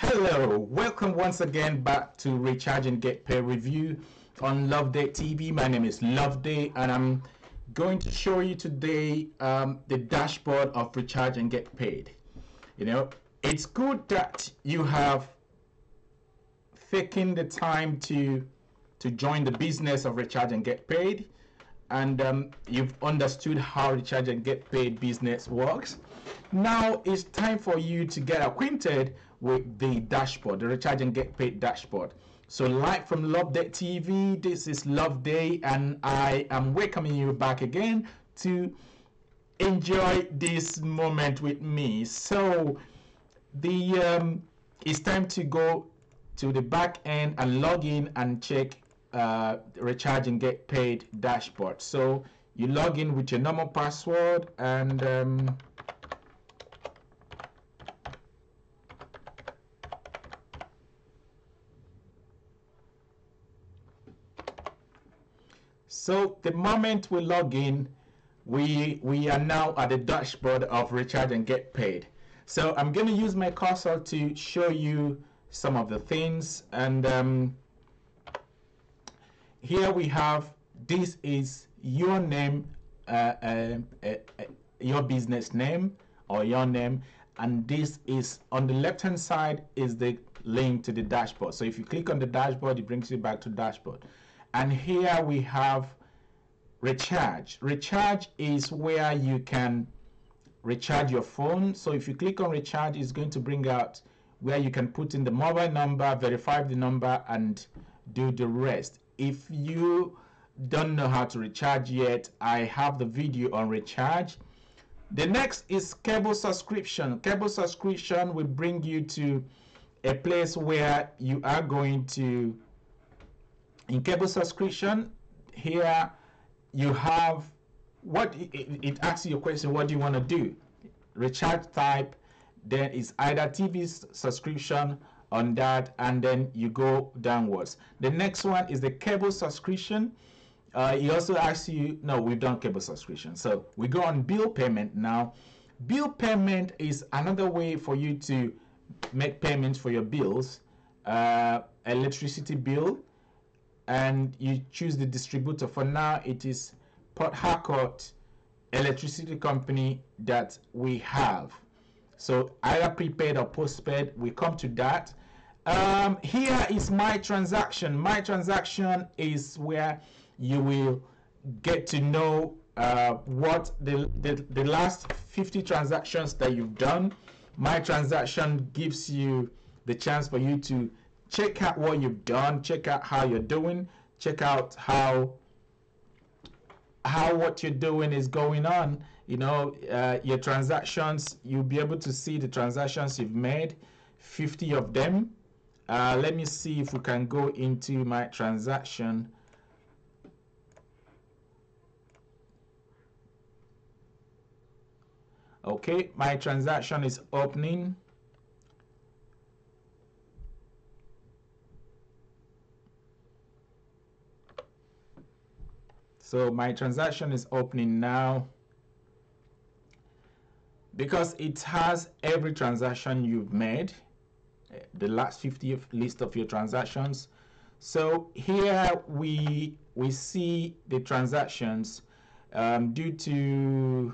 Hello, welcome once again back to Recharge and Get Paid review on Loveday TV. My name is Loveday and I'm going to show you today um, the dashboard of Recharge and Get Paid. You know, it's good that you have taken the time to to join the business of Recharge and Get Paid and um, you've understood how Recharge and Get Paid business works. Now it's time for you to get acquainted with the dashboard, the Recharge and Get Paid dashboard. So like from Loveday TV, this is Loveday and I am welcoming you back again to enjoy this moment with me. So the um, it's time to go to the back end and log in and check uh, recharge and get paid dashboard. So you log in with your normal password and um, So the moment we log in, we we are now at the dashboard of recharge and get paid. So I'm going to use my cursor to show you some of the things and um, here we have this is your name uh, uh, uh, your business name or your name and this is on the left hand side is the link to the dashboard so if you click on the dashboard it brings you back to dashboard and here we have recharge. Recharge is where you can recharge your phone. So if you click on recharge it's going to bring out where you can put in the mobile number verify the number and do the rest. If you don't know how to recharge yet i have the video on recharge. The next is cable subscription. Cable subscription will bring you to a place where you are going to in cable subscription here you have what it, it asks you a question what do you want to do? Recharge type then it's either tv subscription on that and then you go downwards. The next one is the cable subscription. Uh, he also asks you no we've done cable subscription. So we go on bill payment now. Bill payment is another way for you to make payments for your bills uh, electricity bill and you choose the distributor. For now it is Port Harcourt electricity company that we have. So either prepaid or postpaid we come to that. Um, here is my transaction. My transaction is where you will get to know uh, what the, the the last 50 transactions that you've done. My transaction gives you the chance for you to check out what you've done. Check out how you're doing. Check out how how what you're doing is going on. You know uh, your transactions you'll be able to see the transactions you've made 50 of them. Uh, let me see if we can go into my transaction. Okay my transaction is opening so my transaction is opening now. Because it has every transaction you've made eh, the last 50 list of your transactions. So here we we see the transactions um, due to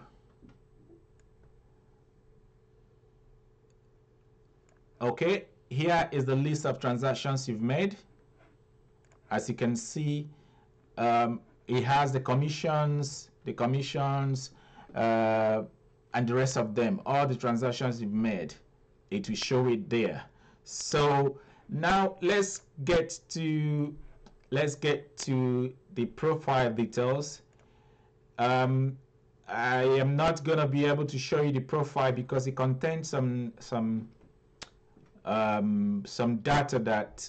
okay here is the list of transactions you've made. As you can see um, it has the commissions the commissions uh, and the rest of them. All the transactions you've made it will show it there. So now let's get to let's get to the profile details. Um, I am not gonna be able to show you the profile because it contains some some um, some data that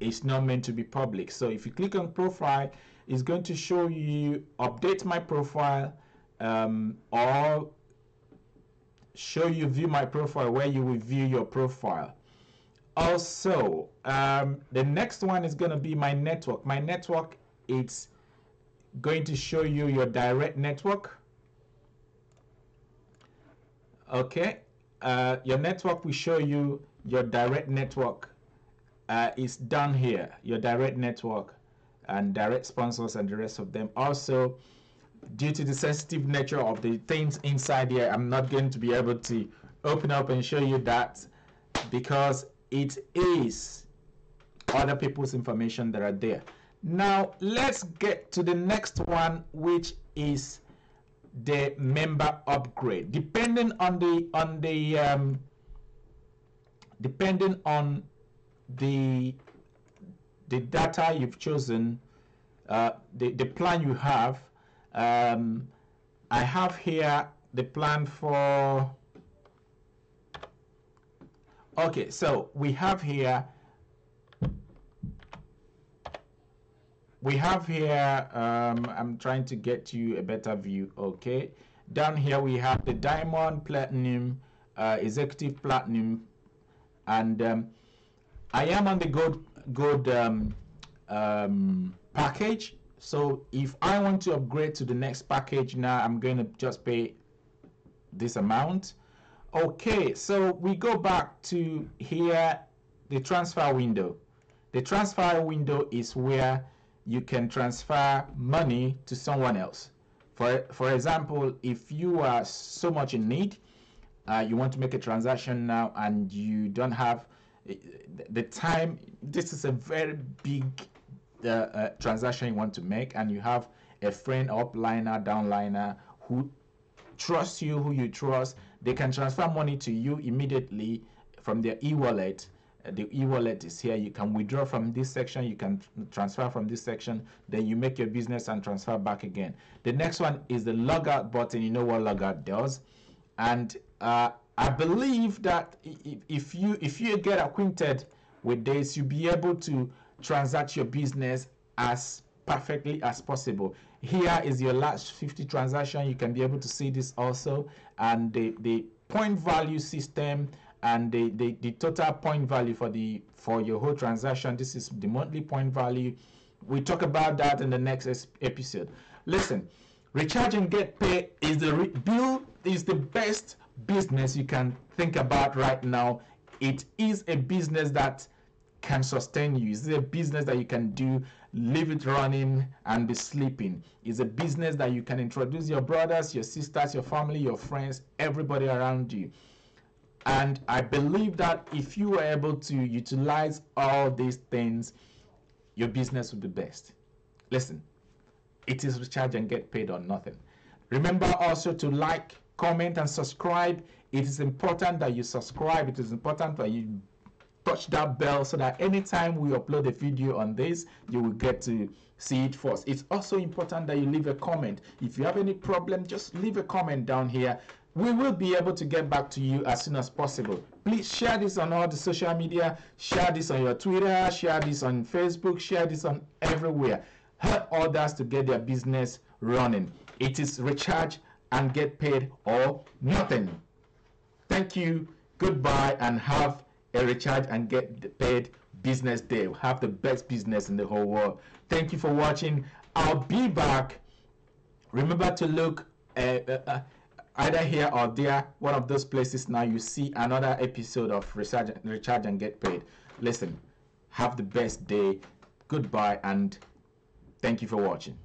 is not meant to be public. So if you click on profile it's going to show you update my profile um, or show you view my profile where you will view your profile. Also um, the next one is going to be my network. My network it's going to show you your direct network. Okay uh, your network will show you your direct network. Uh, is down here. Your direct network and direct sponsors and the rest of them. Also, due to the sensitive nature of the things inside here, I'm not going to be able to open up and show you that because it is other people's information that are there. Now, let's get to the next one, which is the member upgrade. Depending on the on the um, depending on the the data you've chosen, uh, the the plan you have. Um, I have here the plan for Okay, so we have here, we have here, um, I'm trying to get you a better view, okay? Down here we have the Diamond Platinum, uh, Executive Platinum, and um, I am on the Gold, gold um, um, package. So if I want to upgrade to the next package now, I'm going to just pay this amount Okay, so we go back to here, the transfer window. The transfer window is where you can transfer money to someone else. For, for example, if you are so much in need, uh, you want to make a transaction now and you don't have the time, this is a very big uh, uh, transaction you want to make and you have a friend upliner, downliner who trusts you, who you trust, they can transfer money to you immediately from their e-wallet. Uh, the e-wallet is here. You can withdraw from this section. You can transfer from this section. Then you make your business and transfer back again. The next one is the logout button. You know what logout does. And uh, I believe that if, you if you get acquainted with this, you'll be able to transact your business as perfectly as possible. Here is your last 50 transaction. You can be able to see this also. And the, the point value system and the, the, the total point value for the for your whole transaction. This is the monthly point value. We talk about that in the next episode. Listen, recharge and get paid is the bill is the best business you can think about right now. It is a business that can sustain you. It's a business that you can do, leave it running and be sleeping. It's a business that you can introduce your brothers, your sisters, your family, your friends, everybody around you. And I believe that if you are able to utilize all these things, your business will be best. Listen, it is recharge and get paid or nothing. Remember also to like, comment, and subscribe. It is important that you subscribe. It is important that you touch that bell so that anytime we upload a video on this, you will get to see it first. It's also important that you leave a comment. If you have any problem, just leave a comment down here. We will be able to get back to you as soon as possible. Please share this on all the social media, share this on your Twitter, share this on Facebook, share this on everywhere. Help others to get their business running. It is recharge and get paid or nothing. Thank you, goodbye, and have a recharge and get paid business day. Have the best business in the whole world. Thank you for watching. I'll be back. Remember to look uh, uh, uh, either here or there, one of those places. Now you see another episode of recharge, recharge and get paid. Listen, have the best day. Goodbye and thank you for watching.